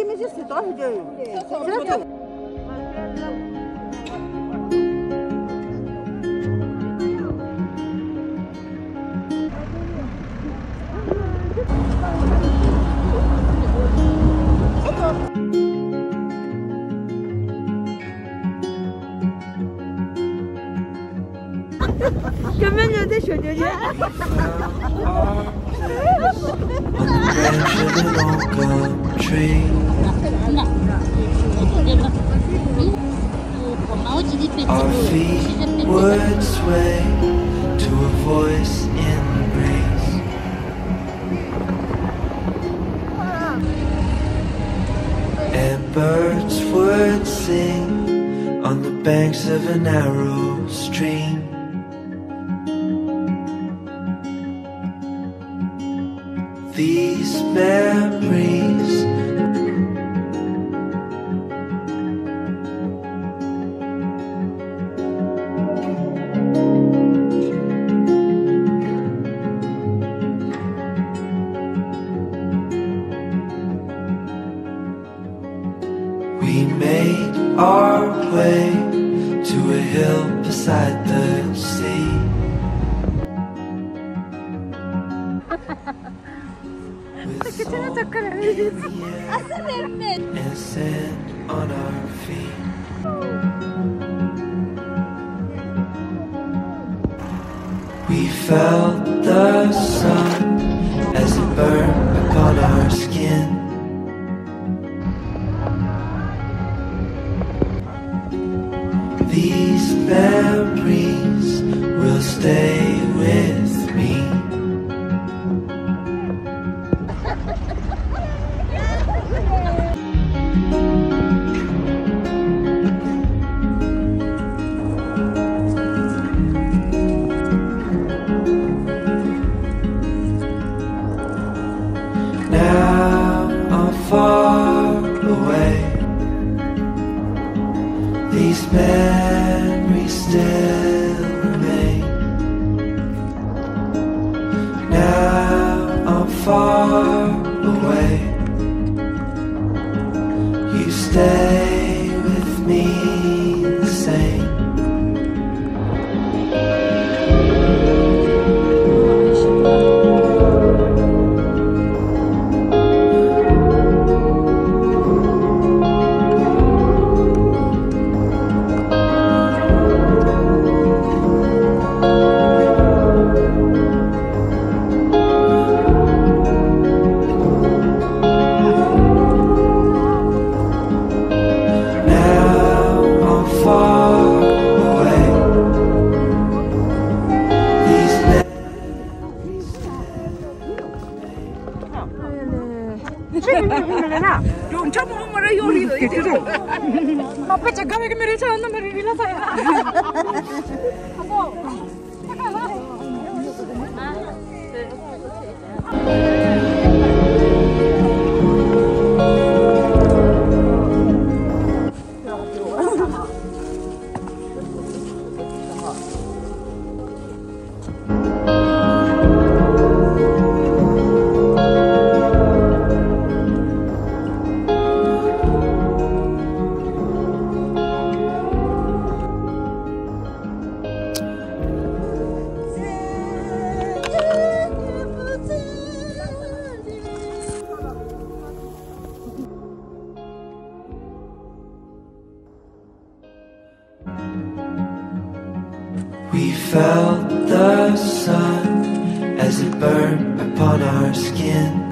Ты мне здесь тоже делаешь. Gömen öde şu çocuğu. Our feet would sway to a voice in the breeze. And birds would sing on the banks of a narrow stream. Memories We made our way to a hill beside the sea. On our feet. We felt the sun as it burned felt the sun as it burned upon our skin.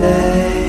Now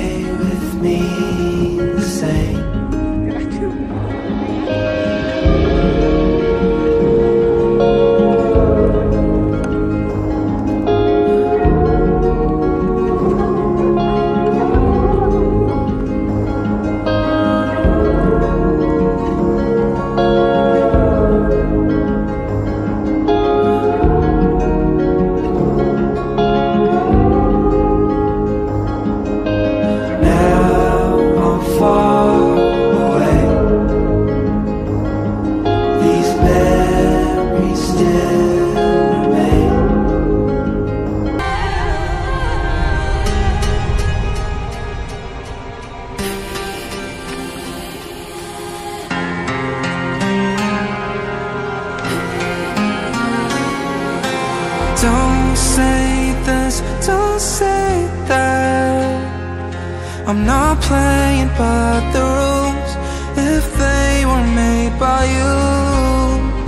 I'm not playing by the rules if they were made by you.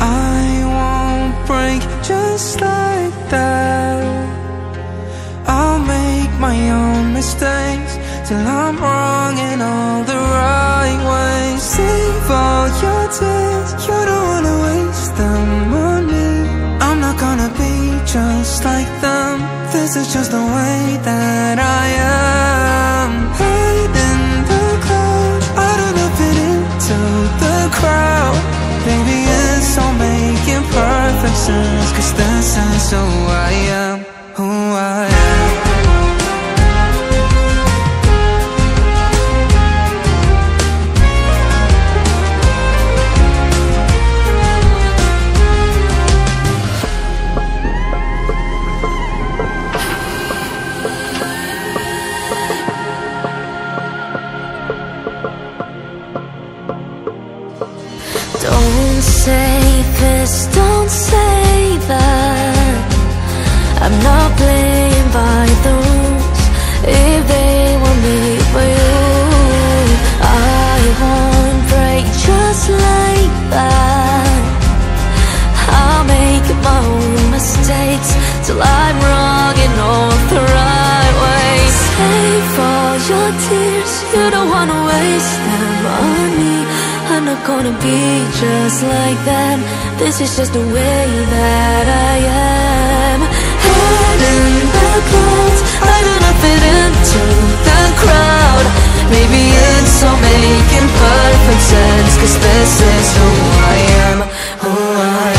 I won't break just like that. I'll make my own mistakes till I'm wrong in all the right ways. Save all your tears, you don't wanna waste them on me. I'm not gonna be just like them. This is just the way that I am. Crowd. Baby, it's all making perfect sense. Cause this is who I Don't say this, don't say that. I'm not playing by the rules if they were made by you. I won't break just like that. I'll make my own mistakes till I'm wrong in all the right ways. Save all your tears, you don't wanna waste them on me. I'm not gonna be just like that. This is just the way that I am. Head in the clouds, I do not fit into the crowd. Maybe it's all making perfect sense, cause this is who I am, who I am.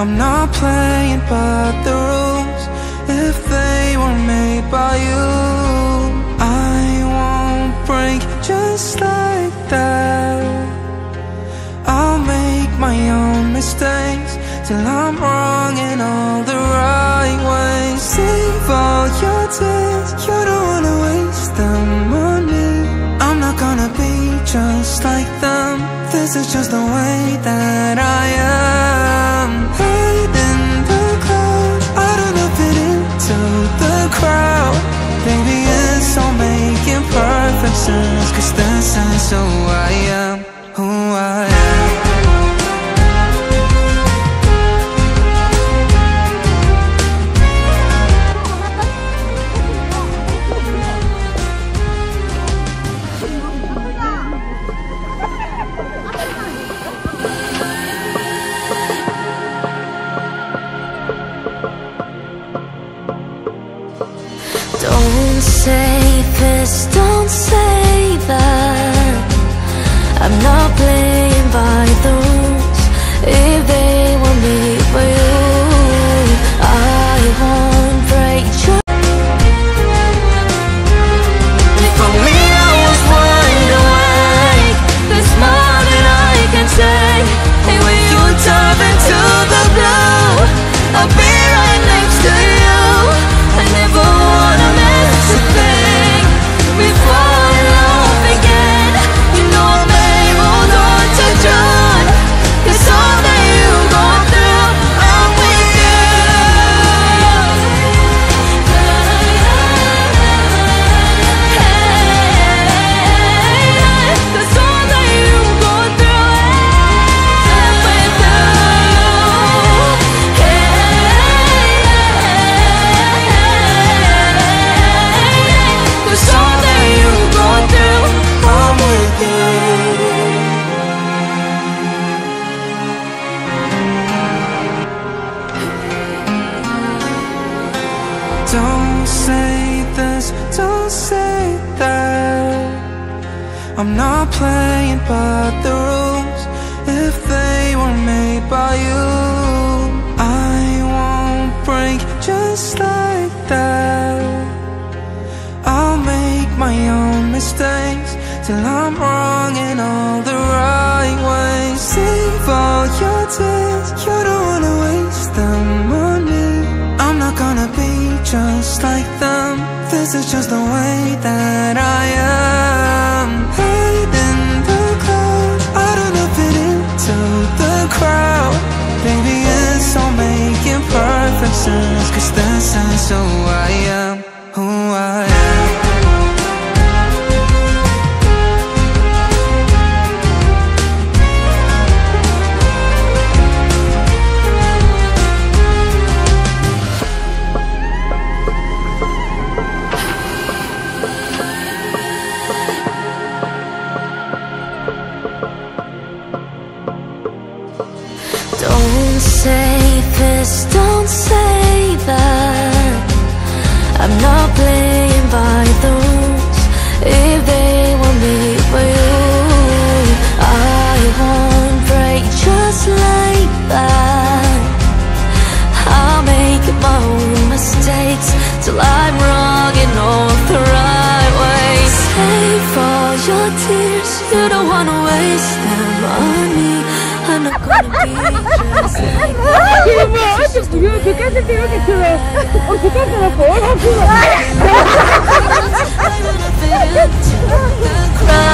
I'm not playing by the rules. If they were made by you I won't break just like that. I'll make my own mistakes Till I'm wrong in all the right ways. Save all your tears You don't wanna waste them on me. I'm not gonna be just like them. This is just the way that I am. proud. Baby, it's all making perfect sense Cause that's, that's who I am. Don't say this, don't say that. I'm not blaming I'm not playing by the rules. If they were made by you I won't break just like that. I'll make my own mistakes Till I'm wrong in all the right ways. Save all your tears. You don't wanna waste them on me. I'm not gonna be just like them. This is just the way that I am. differences Cause that's how I am. Cry